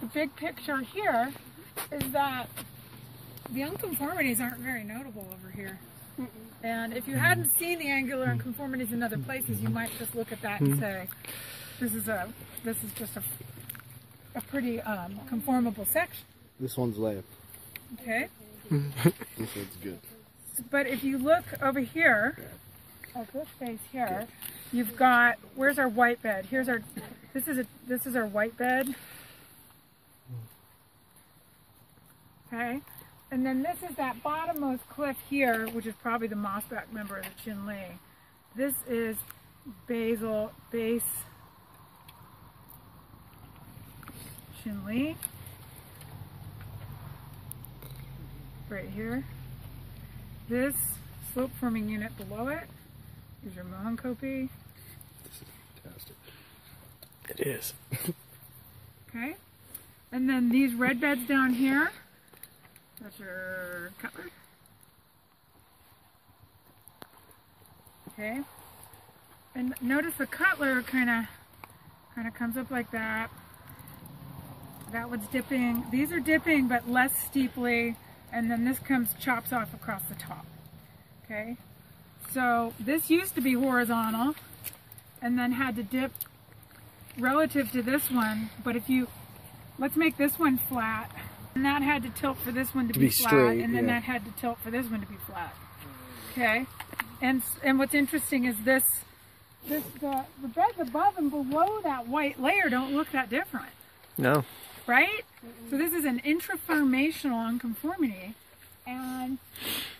the big picture here is that the unconformities aren't very notable over here. And if you hadn't seen the angular unconformities in other places, you might just look at that and say, this is a this is just a, a pretty um, conformable section. This one's left. Okay. This one's good. But if you look over here, at this space here, you've got where's our white bed? Here's our this is a this is our white bed. Okay. And then this is that bottommost cliff here, which is probably the mossback member of the Chinle. This is basal base Chinle. Right here. This slope forming unit below it is your Moenkopi. This is Fantastic. It is. Okay. And then these red beds down here, that's your cutler. Okay. And notice the cutler kind of kind of comes up like that. That one's dipping. These are dipping, but less steeply. And then this comes chops off across the top. Okay. So this used to be horizontal, and then had to dip relative to this one, but if you, let's make this one flat, and that had to tilt for this one to, To be, be flat, straight, and then yeah. that had to tilt for this one to be flat. Okay, and and what's interesting is this, this the the beds above and below that white layer don't look that different, No. right? So this is an intraformational unconformity, and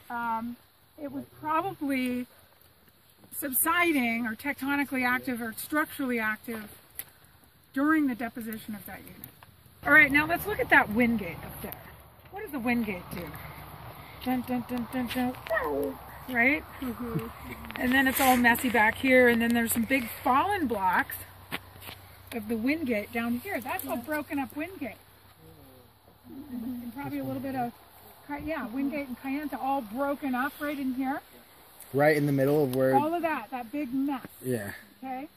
um, it was probably subsiding or tectonically active or structurally active during the deposition of that unit. All right, now let's look at that Wingate up there. What does the Wingate do? Dun, dun, dun, dun, dun. Right? Mm-hmm. And then it's all messy back here, and then there's some big fallen blocks of the Wingate down here. That's a broken up Wingate. Mm-hmm. And probably a little bit of, yeah, Wingate and Kayenta all broken up right in here. Right in the middle of where. All of that, that big mess. Yeah. Okay?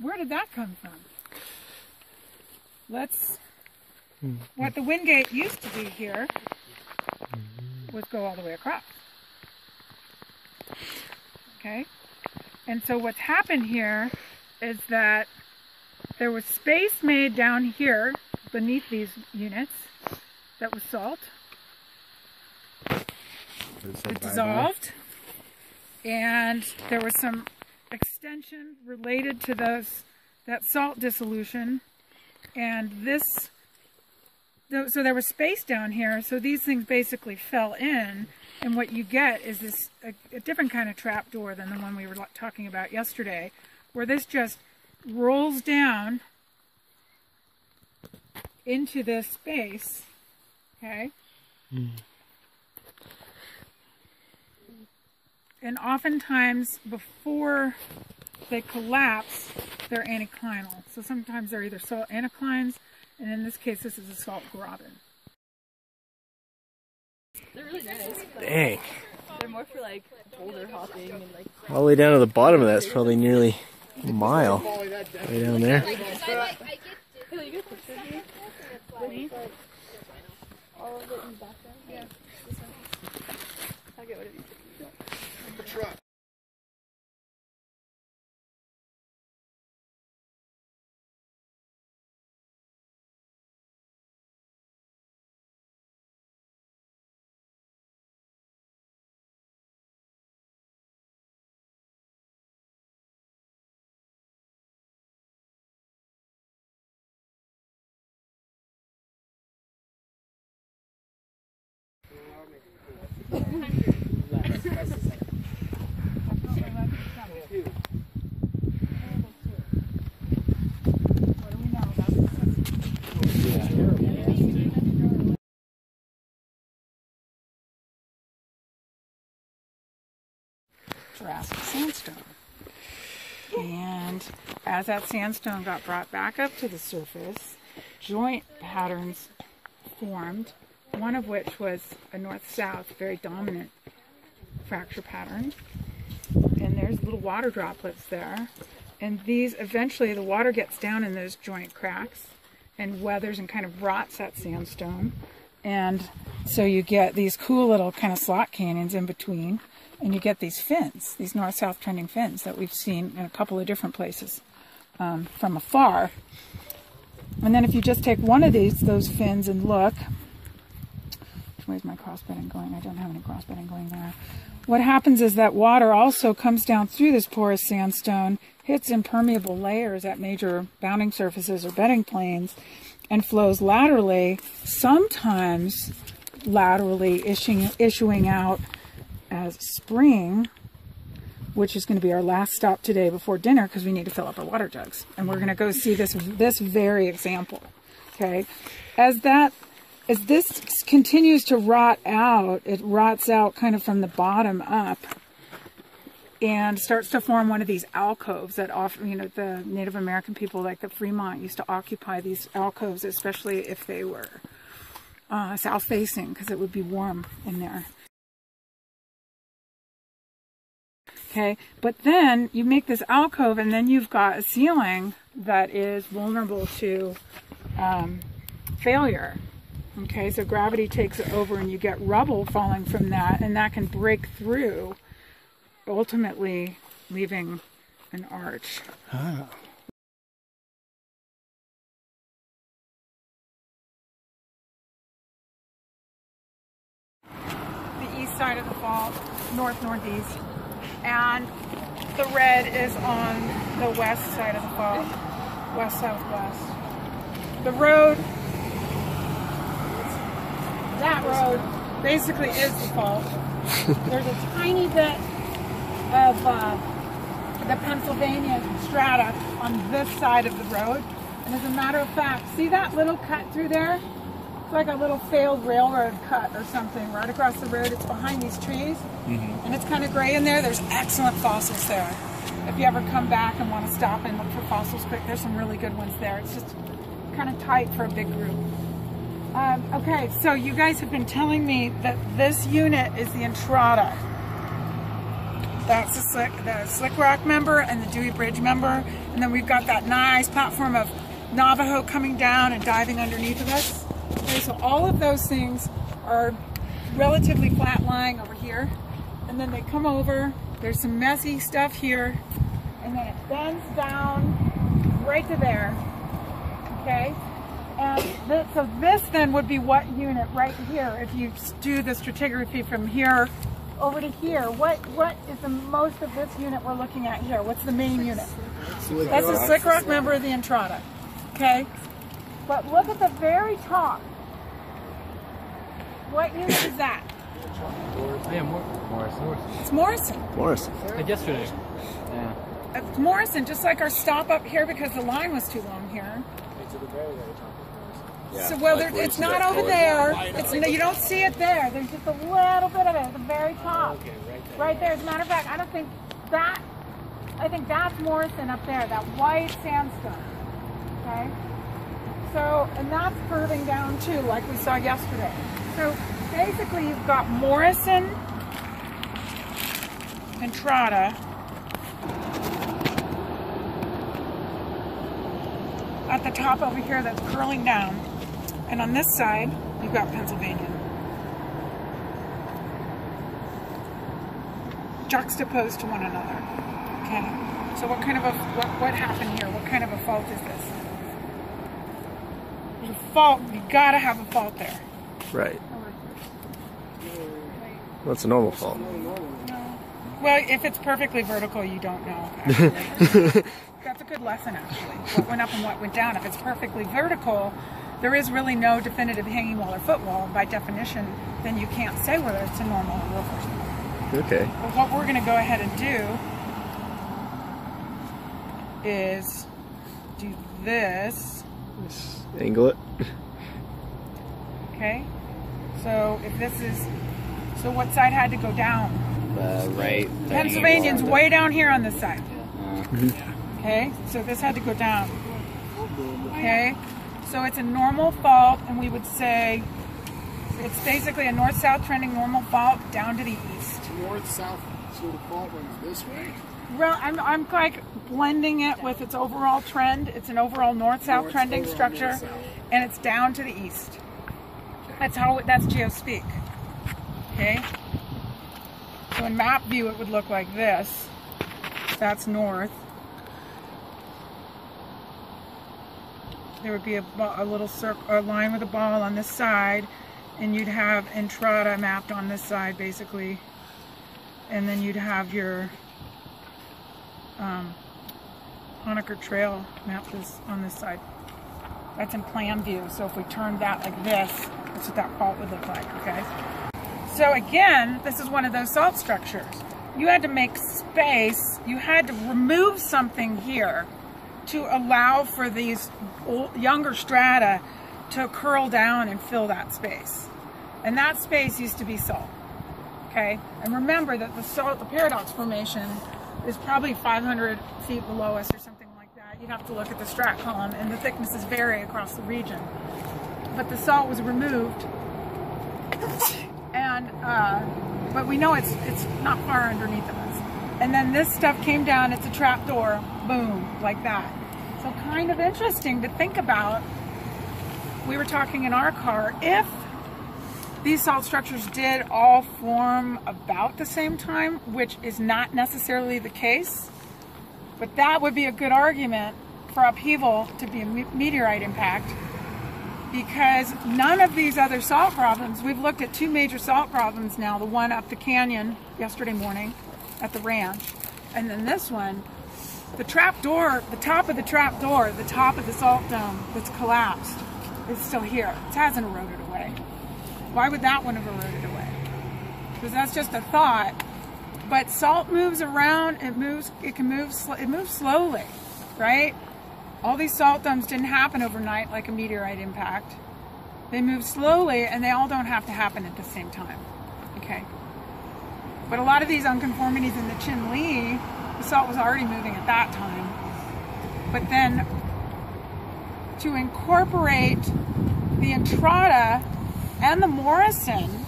Where did that come from? Let's. What the Wingate used to be here was go all the way across. Okay? And so what's happened here is that there was space made down here beneath these units that was salt. It dissolved. And there was some extension related to those that salt dissolution. And this th- so there was space down here, so these things basically fell in, and what you get is this a, a different kind of trap door than the one we were talking about yesterday, where this just rolls down into this space. Okay. Hmm. And oftentimes, before they collapse, they're anticlinal. So sometimes they're either so anticlines, and in this case, this is a salt graben. They're really nice. Dang. They're more for like boulder hopping and like. All the way down to the bottom of that's probably nearly a mile. Way down there. Hey, you get a picture of me? Me? All of it in the background? Yeah. This. I'll get one of you. What do we know about this? Jurassic sandstone. And as that sandstone got brought back up to the surface, joint patterns formed, one of which was a north-south, very dominant fracture pattern. And there's little water droplets there. And these, eventually, the water gets down in those joint cracks and weathers and kind of rots that sandstone. And so you get these cool little kind of slot canyons in between, and you get these fins, these north-south trending fins that we've seen in a couple of different places um, from afar. And then if you just take one of these, those fins, and look, is my crossbedding going? I don't have any crossbedding going there. What happens is that water also comes down through this porous sandstone, hits impermeable layers at major bounding surfaces or bedding planes, and flows laterally, sometimes laterally issuing, issuing out as spring, which is going to be our last stop today before dinner because we need to fill up our water jugs. And we're going to go see this this very example. Okay, as that as this continues to rot out, it rots out kind of from the bottom up and starts to form one of these alcoves that often, you know, the Native American people like the Fremont used to occupy these alcoves, especially if they were uh, south facing because it would be warm in there. Okay, but then you make this alcove and then you've got a ceiling that is vulnerable to um, failure. Okay, so gravity takes it over and you get rubble falling from that, and that can break through, ultimately leaving an arch. The east side of the fault, north northeast, and the red is on the west side of the fault, west southwest. The road that road basically is the fault. There's a tiny bit of uh, the Pennsylvania strata on this side of the road. And as a matter of fact, see that little cut through there? It's like a little failed railroad cut or something right across the road. It's behind these trees. And it's kind of gray in there. There's excellent fossils there. If you ever come back and want to stop and look for fossils quick, there's some really good ones there. It's just kind of tight for a big group. Um, okay, so you guys have been telling me that this unit is the Entrada. That's the slick, the Slick Rock member and the Dewey Bridge member, and then we've got that nice platform of Navajo coming down and diving underneath of us. So all of those things are relatively flat lying over here, and then they come over. There's some messy stuff here, and then it bends down right to there. Okay, and th so this then would be what unit right here if you do the stratigraphy from here over to here. What what is the most of this unit we're looking at here? What's the main unit? That's a Slick Rock member of the Entrada. Okay? But look at the very top. What unit is that? Yeah, Morris. It's Morrison. Morrison. Like yesterday. It's Morrison, just like our stop up here because the line was too long here. It's at the very, very top of the Morrison. So well, there, it's not over there. It's no, you don't see it there. There's just a little bit of it at the very top, Okay, right there. right there. As a matter of fact, I don't think that. I think that's Morrison up there, that white sandstone. Okay. So, and that's curving down too, like we saw yesterday. So basically, you've got Morrison, Entrada, at the top over here that's curling down. And on this side, you've got Pennsylvania. Juxtaposed to one another. Okay. So what kind of a what, what happened here? What kind of a fault is this? Fault. You gotta have a fault there. Right. What's a normal fault? Well, if it's perfectly vertical, you don't know. That's a good lesson, actually. What went up and what went down. If it's perfectly vertical, there is really no definitive hanging wall or footwall. By definition, then you can't say whether it's a normal or reversal. Okay. But what we're going to go ahead and do is do this. Angle it. Okay. So if this is, so what side had to go down? The right. the Pennsylvanian's hanging way down here on this side. wall. Okay, so this had to go down. Okay, so it's a normal fault, and we would say it's basically a north-south trending normal fault down to the east. north-south sort of fault runs this way. Well, I'm, I'm like blending it with its overall trend. It's an overall north-south trending structure, and it's down to the east. That's how that's geospeak. Okay. So in map view, it would look like this. That's north. There would be a, a little circle, a line with a ball on this side, and you'd have Entrada mapped on this side, basically. And then you'd have your um, Honaker Trail this on this side. That's in plan view. So if we turn that like this, that's what that fault would look like. Okay. So again, this is one of those salt structures. You had to make space. You had to remove something here to allow for these old, younger strata to curl down and fill that space. And that space used to be salt. Okay, and remember that the salt, the paradox formation, is probably 500 feet below us or something like that. You'd have to look at the strat column, and the thicknesses vary across the region. But the salt was removed, and uh, but we know it's it's not far underneath of us. And then this stuff came down. It's a trap door, boom, like that. So kind of interesting to think about. We were talking in our car if these salt structures did all form about the same time, which is not necessarily the case. But that would be a good argument for upheaval to be a meteorite impact because none of these other salt problems, we've looked at two major salt problems now, the one up the canyon yesterday morning at the ranch, and then this one, the trap door, the top of the trap door, the top of the salt dome that's collapsed is still here. It hasn't eroded away. Why would that one have eroded away? Because that's just a thought. But salt moves around. It moves. It can move. It moves slowly, right? All these salt domes didn't happen overnight like a meteorite impact. They move slowly, and they all don't have to happen at the same time. Okay. But a lot of these unconformities in the Chinle, the salt was already moving at that time. But then to incorporate the Entrada and the Morrison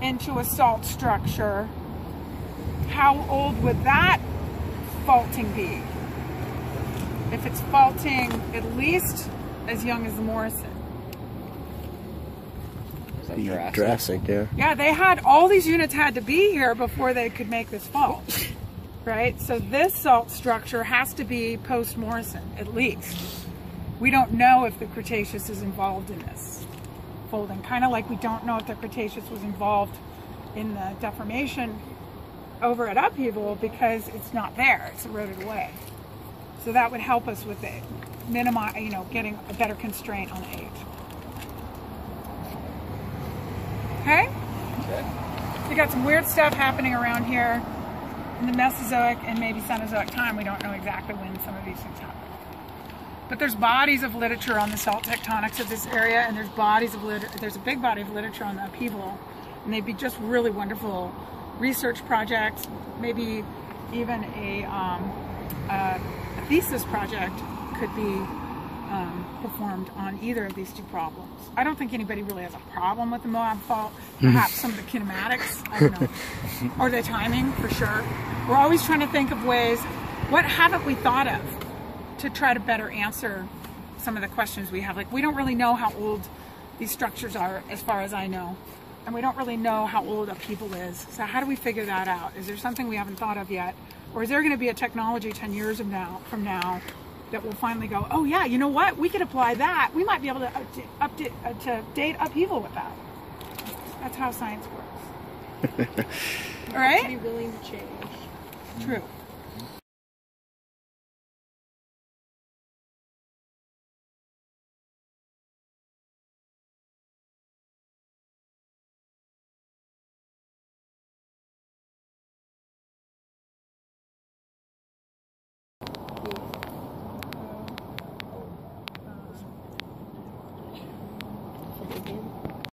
into a salt structure, how old would that faulting be? If it's faulting at least as young as the Morrison. Is that Jurassic? Jurassic, yeah. Yeah, they had all these units had to be here before they could make this fault. Right? So this salt structure has to be post Morrison, at least. We don't know if the Cretaceous is involved in this folding. Kind of like we don't know if the Cretaceous was involved in the deformation over at upheaval because it's not there, it's eroded away. So that would help us with it, minimize, you know, getting a better constraint on age. Okay? We got some weird stuff happening around here in the Mesozoic and maybe Cenozoic time. We don't know exactly when some of these things happened. But there's bodies of literature on the salt tectonics of this area, and there's bodies of lit- there's a big body of literature on the upheaval, and they'd be just really wonderful research projects, maybe even a, um, a, a thesis project could be um, performed on either of these two problems. I don't think anybody really has a problem with the Moab fault. Perhaps some of the kinematics, I don't know, or the timing for sure. We're always trying to think of ways. What haven't we thought of to try to better answer some of the questions we have? Like we don't really know how old these structures are, as far as I know, and we don't really know how old upheaval is. So how do we figure that out? Is there something we haven't thought of yet, or is there going to be a technology 10 years from now from now that will finally go, oh yeah, you know what? We could apply that. We might be able to update, update uh, to date upheaval with that. That's how science works. All right? Be willing to change. True.